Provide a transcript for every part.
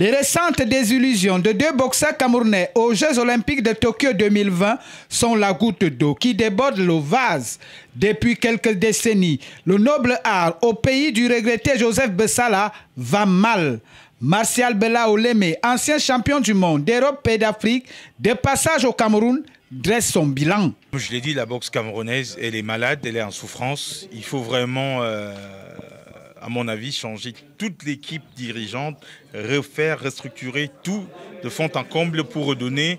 Les récentes désillusions de deux boxeurs camerounais aux Jeux olympiques de Tokyo 2020 sont la goutte d'eau qui déborde le vase. Depuis quelques décennies, le noble art au pays du regretté Joseph Bessala va mal. Martial Bella Oleme, ancien champion du monde d'Europe et d'Afrique, de passage au Cameroun, dresse son bilan. Je l'ai dit, la boxe camerounaise, elle est malade, elle est en souffrance. Il faut vraiment... Euh, à mon avis, changer toute l'équipe dirigeante, refaire, restructurer tout de fond en comble pour redonner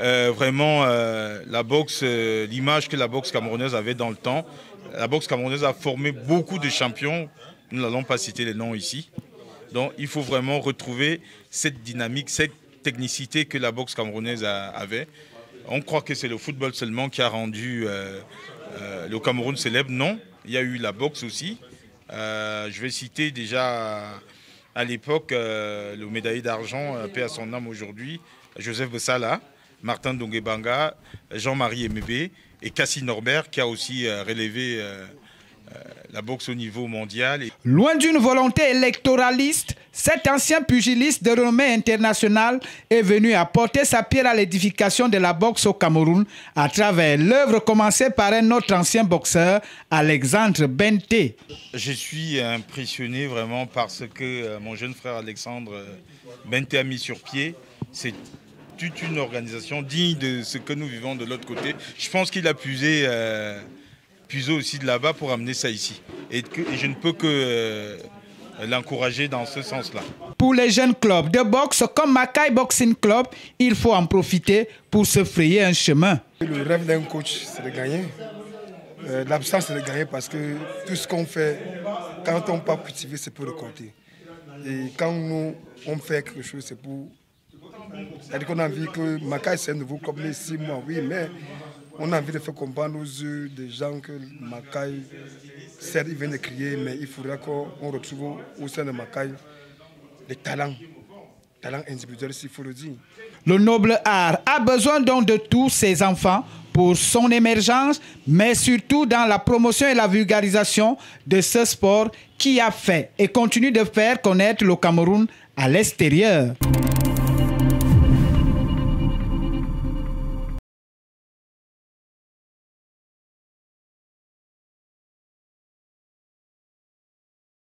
euh, vraiment euh, la boxe, euh, l'image que la boxe camerounaise avait dans le temps. La boxe camerounaise a formé beaucoup de champions, nous n'allons pas citer les noms ici. Donc il faut vraiment retrouver cette dynamique, cette technicité que la boxe camerounaise avait. On croit que c'est le football seulement qui a rendu le Cameroun célèbre. Non, il y a eu la boxe aussi. Euh, je vais citer déjà à l'époque euh, le médaillé d'argent, euh, paix à son âme aujourd'hui, Joseph Bessala, Martin Donguebanga, Jean-Marie Emebe et Cassie Norbert qui a aussi relevé la boxe au niveau mondial. Loin d'une volonté électoraliste, cet ancien pugiliste de renommée internationale est venu apporter sa pierre à l'édification de la boxe au Cameroun à travers l'œuvre commencée par un autre ancien boxeur, Alexandre Bente. Je suis impressionné vraiment par ce que euh, mon jeune frère Alexandre euh, Bente a mis sur pied. C'est toute une organisation digne de ce que nous vivons de l'autre côté. Je pense qu'il a puisé... Euh, aussi de là-bas pour amener ça ici. Et, je ne peux que euh, l'encourager dans ce sens-là. Pour les jeunes clubs de boxe comme Makai Boxing Club, il faut en profiter pour se frayer un chemin. Le rêve d'un coach, c'est de gagner. Euh, l'absence, c'est de gagner parce que tout ce qu'on fait, quand on pas cultiver, c'est pour le compter. Et quand nous, on fait quelque chose, c'est pour... C'est-à-dire qu'on a envie que Makai, c'est un nouveau club, mais six mois, oui, mais on a envie de faire comprendre aux yeux des gens que Makai, certes, ils viennent de crier, mais il faudrait qu'on retrouve au sein de Makai des talents, talents individuels, s'il faut le dire. Le noble art a besoin donc de tous ses enfants pour son émergence, mais surtout dans la promotion et la vulgarisation de ce sport qui a fait et continue de faire connaître le Cameroun à l'extérieur.